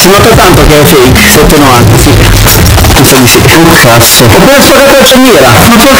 si nota tanto che è fake 790 sì. Penso di sì Cazzo. ho perso che pezzo mira non ti ho